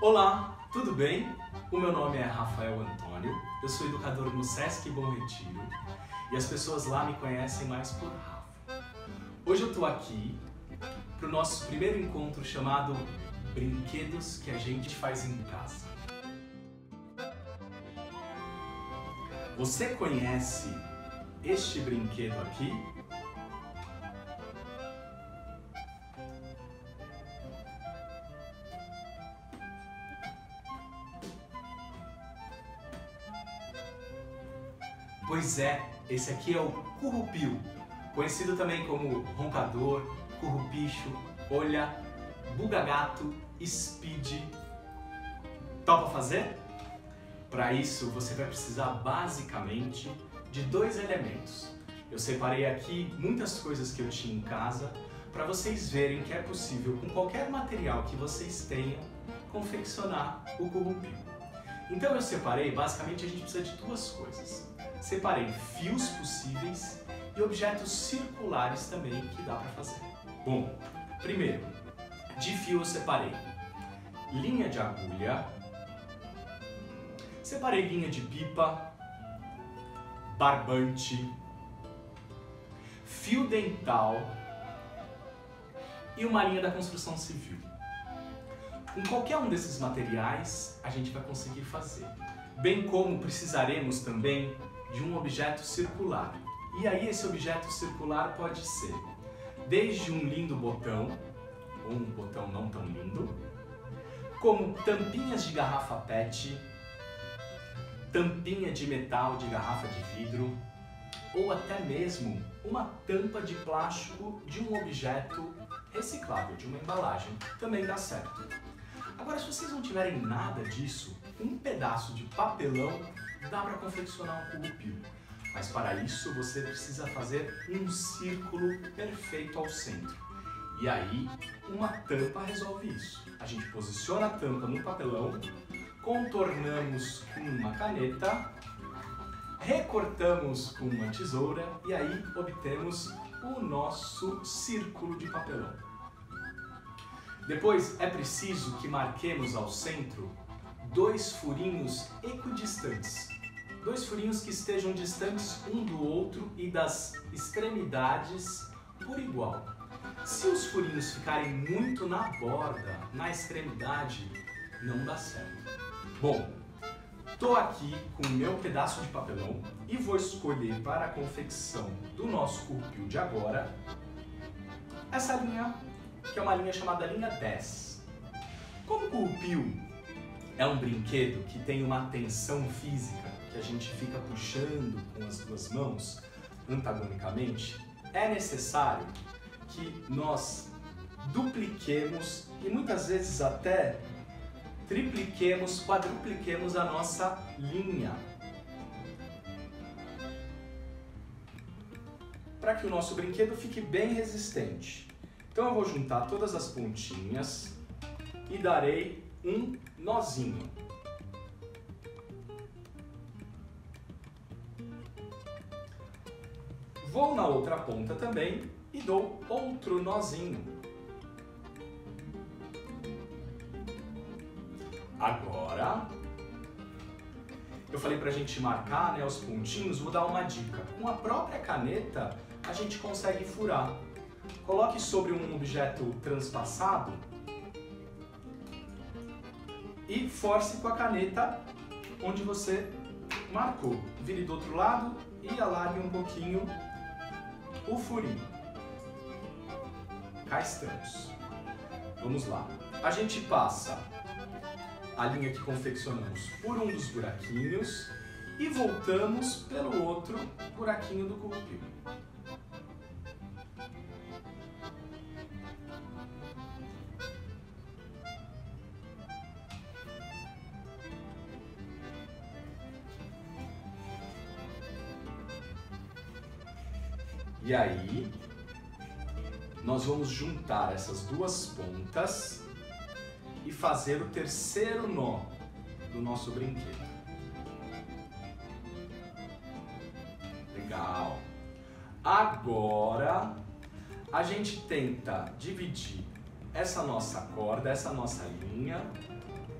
Olá, tudo bem? O meu nome é Rafael Antônio, eu sou educador no Sesc Bom Retiro e as pessoas lá me conhecem mais por Rafa. Hoje eu estou aqui para o nosso primeiro encontro chamado Brinquedos que a gente faz em casa. Você conhece este brinquedo aqui? Pois é, esse aqui é o currupio, conhecido também como roncador, currupicho, olha, bugagato, speed. Topa fazer? Para isso, você vai precisar basicamente de dois elementos. Eu separei aqui muitas coisas que eu tinha em casa para vocês verem que é possível, com qualquer material que vocês tenham, confeccionar o currupio. Então eu separei, basicamente a gente precisa de duas coisas. Separei fios possíveis e objetos circulares também que dá para fazer. Bom, primeiro, de fio eu separei linha de agulha, separei linha de pipa, barbante, fio dental e uma linha da construção civil. Com qualquer um desses materiais a gente vai conseguir fazer, bem como precisaremos também de um objeto circular. E aí esse objeto circular pode ser desde um lindo botão, ou um botão não tão lindo, como tampinhas de garrafa PET, tampinha de metal de garrafa de vidro, ou até mesmo uma tampa de plástico de um objeto reciclável, de uma embalagem, também dá certo. Agora, se vocês não tiverem nada disso, um pedaço de papelão dá para confeccionar um currupio. Mas para isso você precisa fazer um círculo perfeito ao centro. E aí, uma tampa resolve isso. A gente posiciona a tampa no papelão, contornamos com uma caneta, recortamos com uma tesoura e aí obtemos o nosso círculo de papelão. Depois é preciso que marquemos ao centro dois furinhos equidistantes. Dois furinhos que estejam distantes um do outro e das extremidades por igual. Se os furinhos ficarem muito na borda, na extremidade, não dá certo. Bom, estou aqui com o meu pedaço de papelão e vou escolher para a confecção do nosso curpil de agora essa linha, que é uma linha chamada linha 10. Como o curpil é um brinquedo que tem uma tensão física, que a gente fica puxando com as duas mãos antagonicamente, é necessário que nós dupliquemos e muitas vezes até tripliquemos, quadrupliquemos a nossa linha. Para que o nosso brinquedo fique bem resistente. Então eu vou juntar todas as pontinhas e darei um nozinho. Vou na outra ponta também e dou outro nozinho. Agora, eu falei pra gente marcar né, os pontinhos, vou dar uma dica. Com a própria caneta, a gente consegue furar. Coloque sobre um objeto transpassado e force com a caneta onde você marcou. Vire do outro lado e alargue um pouquinho o furinho. Cá estamos. Vamos lá. A gente passa a linha que confeccionamos por um dos buraquinhos e voltamos pelo outro buraquinho do curupio. E aí, nós vamos juntar essas duas pontas e fazer o terceiro nó do nosso brinquedo. Legal. Agora a gente tenta dividir essa nossa corda, essa nossa linha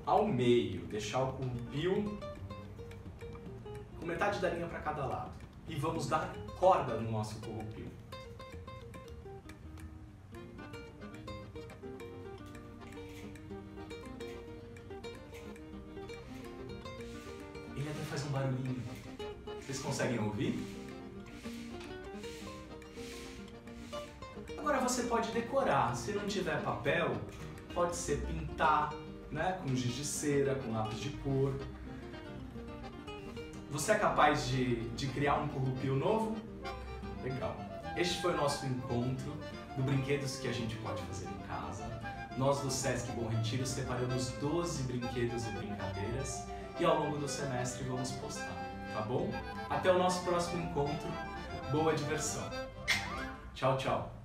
ao meio, deixar o corrupio com metade da linha para cada lado. E vamos dar corda no nosso corrupio. Faz um barulhinho. Vocês conseguem ouvir? Agora você pode decorar. Se não tiver papel, pode ser pintar, né? Com giz de cera, com lápis de cor. Você é capaz de, de criar um corrupio novo? Legal. Este foi o nosso encontro do brinquedos que a gente pode fazer em casa. Nós do Sesc Bom Retiro separamos 12 brinquedos e brincadeiras e ao longo do semestre vamos postar, tá bom? Até o nosso próximo encontro. Boa diversão. Tchau, tchau.